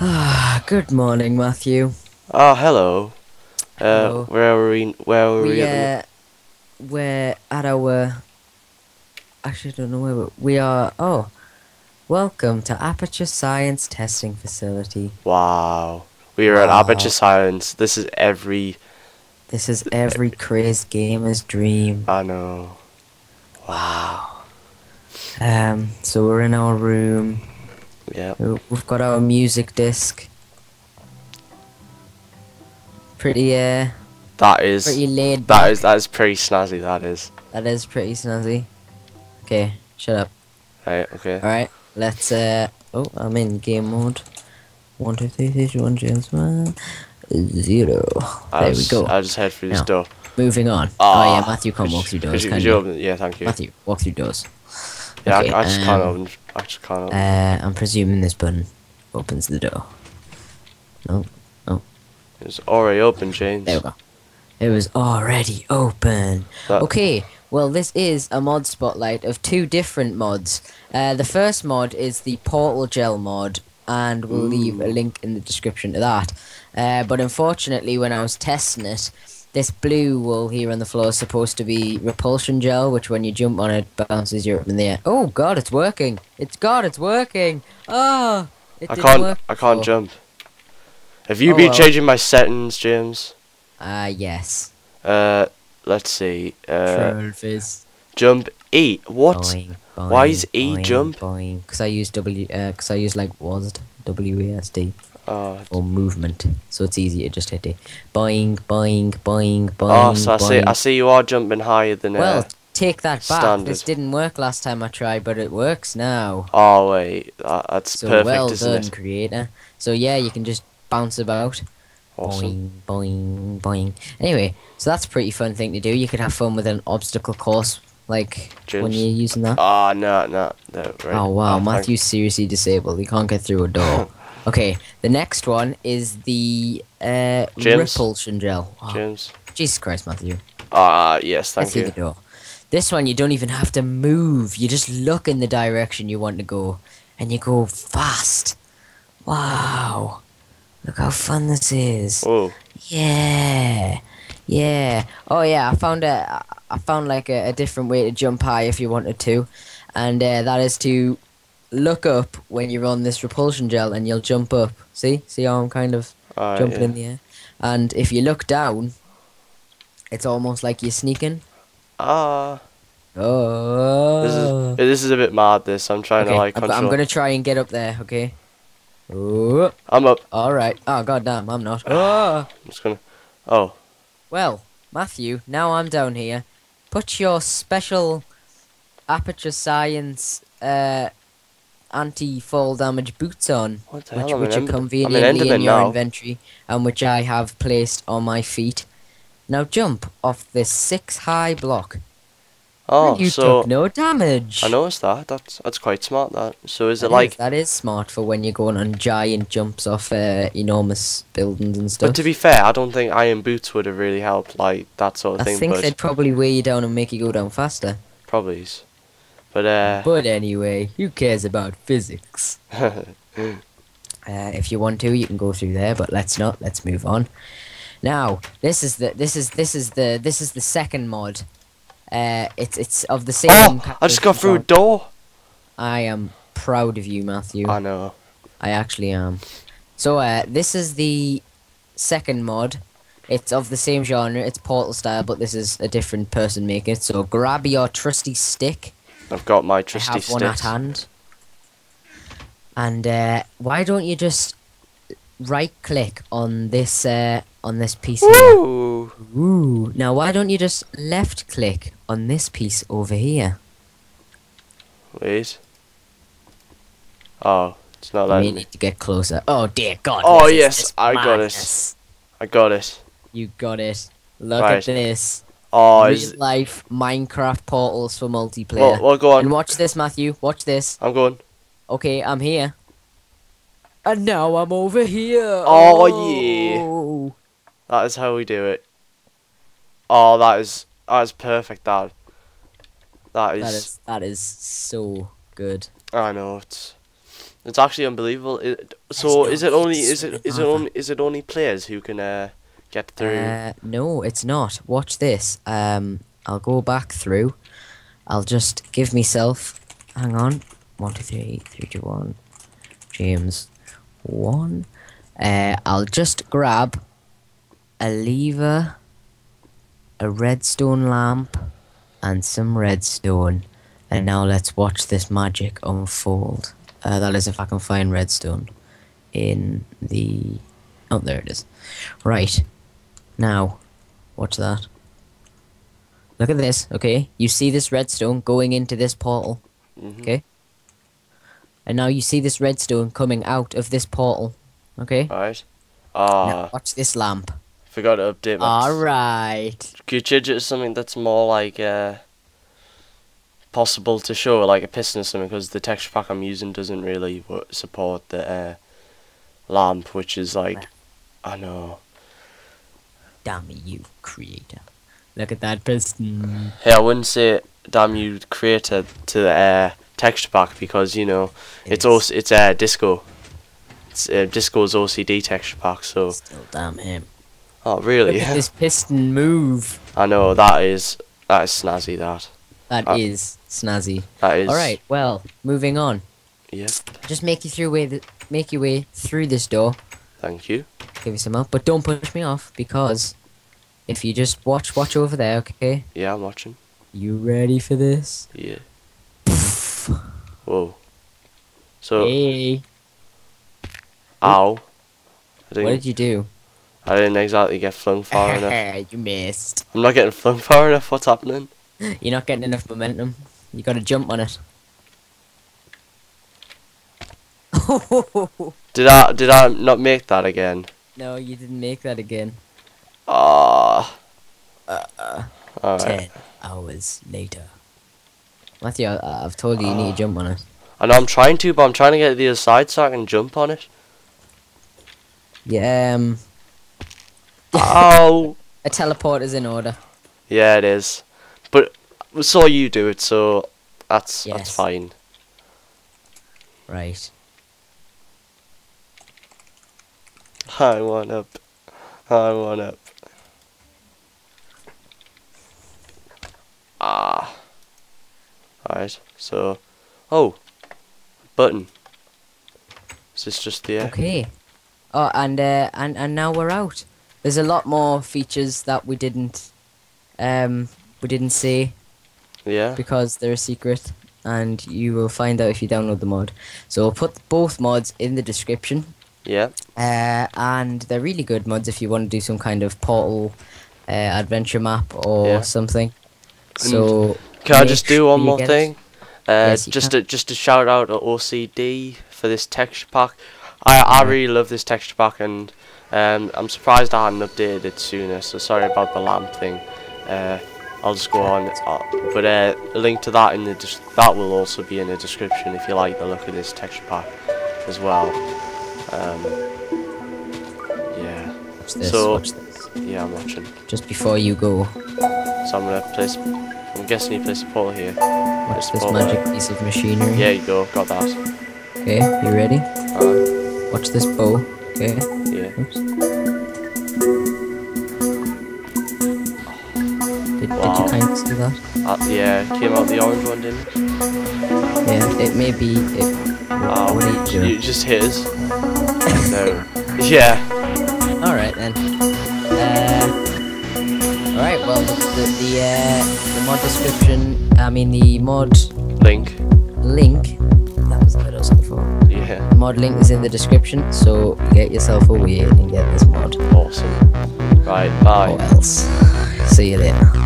Ah, good morning, Matthew. Oh, hello. Uh, Hello. where are we? Where are we? We at uh, we're at our. Actually, I don't know where we- we are. Oh, welcome to Aperture Science Testing Facility. wow. We are at. Aperture Science. This is every. This is every crazed gamer's dream. I know. Wow. Um, so we're in our room. Yeah. We- We've got our music disc. Pretty uh, That is. pretty laid That back. is. That is pretty snazzy. That is. That is pretty snazzy. Okay, shut up. Right. Okay. Alright, let's uh oh I'm in game mode. One, two, three, six, one, James one, zero. I'll There we just, go. I'll just head through this Now, door. Moving on. Ah, oh yeah, Matthew come walk through doors, you- you? Yeah, thank you. Matthew, walk through doors. Yeah, Okay, I, I just can't um, open. I just can't open. Uh I'm presuming this button opens the door. No, it's already open, James. there we go. It was already open. That- Okay, well, this is a mod spotlight of two different mods. Uh, the first mod is the Portal Gel mod, and we'll leave a link in the description to that. Uh, but unfortunately, when I was testing it, this blue wool here on the floor is supposed to be repulsion gel, which when you jump on it bounces you up in the air. Oh God, it's working! It's God, it's working! Oh, it I can't. work I can't jump. Have you Oh, been well. changing my settings, James? Ah, yes. Uh, let's see. Uh, jump E. What? Boing, boing, Why is E boing, jump? Boing. Because I use W. Because I use like WASD, WASD Oh, or movement, so it's easy to just hit it. Boing, boing, boing, boing. oh, so I see. I see you are jumping higher than. Well, uh, take that back. standard. This didn't work last time I tried, but it works now. Oh wait, that, that's So perfect, well isn't done, it? creator. So yeah, you can just bounce about. Awesome. Boing, boing, boing. Anyway, so that's a pretty fun thing to do. You could have fun with an obstacle course, like when you're using that. Ah, no, no, no. Right. Oh wow, thank- Matthew's seriously disabled. He can't get through a door. okay, the next one is the uh, James? repulsion gel. Oh, James. Jesus Christ, Matthew. Ah, yes, Get thank through you. the door. This one you don't even have to move. You just look in the direction you want to go, and you go fast. Wow, look how fun this is. Oh, Yeah, yeah. Oh yeah, I found a, I found like a, a different way to jump high if you wanted to, and uh, that is to look up when you're on this repulsion gel, and you'll jump up. See, see how I'm kind of ah, jumping yeah. in the air, and if you look down, it's almost like you're sneaking. Ah, Oh. this is this is a bit mad. This I'm trying okay, to like I'm, control. I'm gonna try and get up there. Okay. Oh, I'm up. all right. Oh goddamn, I'm not. Oh. I'm just gonna. Oh, Well, Matthew, now I'm down here. Put your special Aperture Science uh, anti-fall damage boots on, which, which are conveniently in in, your now. inventory, and which I have placed on my feet. Now jump off this six-high block. Oh, you so took no damage. I noticed that. That's that's quite smart. That. So is That it is- like? that is smart for when you're going on giant jumps off uh, enormous buildings and stuff. But to be fair, I don't think iron boots would have really helped, like that sort of I thing. I think they'd probably weigh you down and make you go down faster. probably. is. But uh, But anyway, who cares about physics? Uh, if you want to, you can go through there, but let's not. Let's move on. Now, this is the this is this is the this is the second mod. Uh, it's it's of the same. oh, I just got through a door. I am proud of you, Matthew. I know. I actually am. So, uh, this is the second mod. It's of the same genre. It's Portal style, but this is a different person making it. So, grab your trusty stick. I've got my I trusty have one at hand. And uh, why don't you just right click on this uh, on this piece here? Ooh. Now why don't you just left click on this piece over here? Wait. Oh, it's not You letting me. need to get closer. Oh dear God! Oh, yes, I got it. I got it. You got it. Look Right. at this. Oh, Real is life Minecraft portals for multiplayer. well, well, go And on. watch this, Matthew. Watch this. I'm going. Okay, I'm here. And now I'm over here. Oh, oh. yeah. That is how we do it. Oh, that is that is perfect. That. That is. That is that is so good. I know it's. It's actually unbelievable. It, so is it only is it is it only is it only players who can uh, get through? Uh, no, it's not. Watch this. Um, I'll go back through. I'll just give myself. Hang on. One, two, three, three, two, one. James, one. Uh, I'll just grab a lever, a redstone lamp, and some redstone. And now let's watch this magic unfold. Uh, that is if I can find redstone in the. Oh, there it is. Right. Now, watch that. Look at this, okay? You see this redstone going into this portal, Mhm. okay? And now you see this redstone coming out of this portal, okay? Right. now Ah, watch this lamp. Forgot to update my. Alright. Could you change it to something that's more like uh, possible to show, like a piston or something? Because the texture pack I'm using doesn't really support the uh, lamp, which is like, I know. Damn you, creator. Look at that piston. Hey, I wouldn't say damn you creator to the uh, texture pack because you know it's also it's uh, disco. It's uh, disco's OCD texture pack. So Still damn him. Oh Look really? at this piston move. I know that is that is snazzy. That That Uh, is snazzy. that is. Alright, well, moving on. Yeah. Just make you through way th- make your way through this door. Thank you. Give you some help, but don't push me off because if you just watch watch over there, okay? Yeah, I'm watching. You ready for this? Yeah. Whoa. So Hey, ow. What did you do? I didn't exactly get flung far enough. you missed. I'm not getting flung far enough. What's happening? You're not getting enough momentum. You got to jump on it. Did I did I not make that again? no, you didn't make that again. Ah. Uh, Alright. Ten hours later. Matthew, I, I've told you you need to jump on it. I know I'm trying to, but I'm trying to get to the other side so I can jump on it. Yeah, um, Ow. a teleport is in order. Yeah, it is. But we saw you do it, so that's Yes. that's fine. Right. I want up. I want up. Ah. Alright, so. Oh! Button. Is this just the. Okay. Oh, and uh, and and now we're out. There's a lot more features that we didn't, um, we didn't say Yeah? because they're a secret, and you will find out if you download the mod. So I'll put both mods in the description. Yeah? Uh, and they're really good mods if you want to do some kind of portal uh, adventure map or Yeah. something. So Can I just do one more thing? Uh, Yes, just can. to just to shout out to OCD for this texture pack. I I really love this texture pack, and um, I'm surprised I hadn't updated it sooner. So sorry about the lamp thing. Uh, I'll just go on. Uh, but uh, a link to that in the that will also be in the description if you like the look of this texture pack as well. Um, yeah, this. So- yeah, I'm watching. Just before you go, So I'm gonna place. I'm guessing you place a portal here. watch this magic that. piece of machinery. Yeah, you go. Got that. Okay, you ready? Uh, Watch this bow. Okay. yeah. Oops. Did, did you kind of see that? Uh, yeah, came out the orange one, didn't it? Yeah, it may be. It, Oh, what are you doing? you just his. no. Yeah. Alright then. Uh, Alright, well, the, the, the, uh, the mod description, I mean, the mod Link. link, The mod link is in the description, so get yourself a way and get this mod. Awesome. Right. Bye. Or else. See you later.